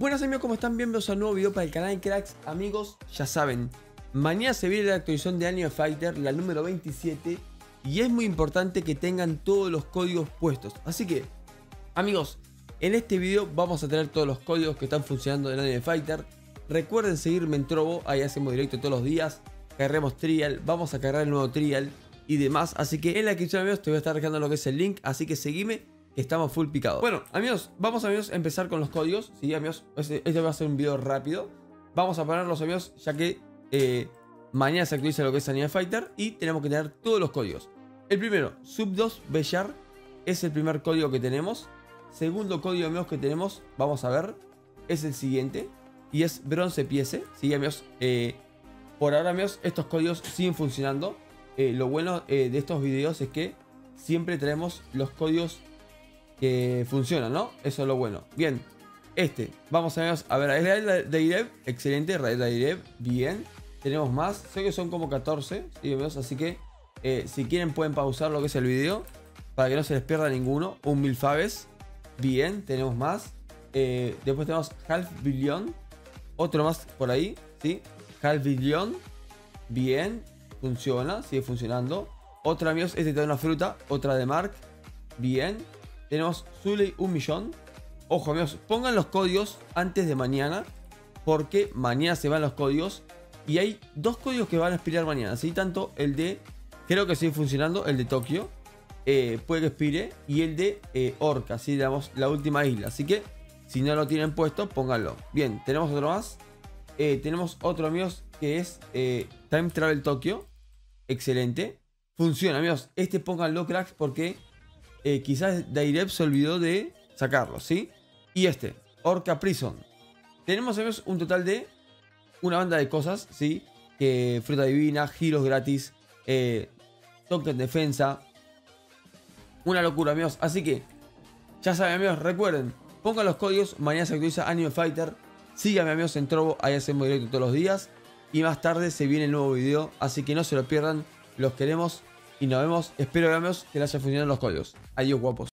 Buenas amigos, ¿cómo están? Bienvenidos a un nuevo video para el canal de Cracks. Amigos, ya saben, mañana se viene la actualización de Anime Fighter, la número 27. Y es muy importante que tengan todos los códigos puestos. Así que, amigos, en este video vamos a tener todos los códigos que están funcionando en Anime Fighter. Recuerden seguirme en Trovo, ahí hacemos directo todos los días. Carremos Trial, vamos a cargar el nuevo Trial y demás. Así que en la descripción, amigos, te voy a estar dejando lo que es el link. Así que seguime estamos full picados. Bueno, amigos, vamos amigos a empezar con los códigos. Sí, amigos, este, este, va a ser un video rápido. Vamos a ponerlos, amigos, ya que eh, mañana se actualiza lo que es Anime Fighter y tenemos que tener todos los códigos. El primero, Sub 2 Bellar, es el primer código que tenemos. Segundo código, amigos, que tenemos, vamos a ver, es el siguiente. Y es Bronce Piece. Sí, amigos, eh, por ahora, amigos, estos códigos siguen funcionando. Eh, lo bueno de estos videos es que siempre tenemos los códigos que funciona, ¿no? Eso es lo bueno. Bien, este, vamos a ver, a ver, es Raid de Irev, excelente, Raid de bien. Tenemos más, sé que son como 14, así que eh, si quieren pueden pausar lo que es el video para que no se les pierda ninguno. Un mil faves, bien, tenemos más. Eh, después tenemos Half Billion, otro más por ahí, ¿sí? Half Billion, bien, funciona, sigue funcionando. Otra, amigos, este de una fruta, otra de Mark, bien. Tenemos Zuley un millón. Ojo amigos, pongan los códigos antes de mañana. Porque mañana se van los códigos. Y hay dos códigos que van a expirar mañana. ¿sí? Tanto el de, creo que sigue funcionando, el de Tokio. Eh, puede que expire. Y el de eh, Orca, ¿sí? Digamos, la última isla. Así que si no lo tienen puesto, pónganlo. Bien, tenemos otro más. Eh, tenemos otro amigos que es Time Travel Tokyo. Excelente. Funciona amigos. Este pónganlo cracks porque eh, quizás Dairep se olvidó de sacarlo, ¿sí? Y este, Orca Prison. Tenemos un total de una banda de cosas, ¿sí? Que fruta divina, giros gratis, eh, token defensa. Una locura, amigos. Así que, ya saben, amigos, recuerden, pongan los códigos. Mañana se actualiza Anime Fighter. Síganme, amigos, en Trovo. Ahí hacemos directo todos los días. Y más tarde se viene el nuevo video. Así que no se lo pierdan. Los queremos. Y nos vemos, espero que les haya funcionado los códigos. Adiós guapos.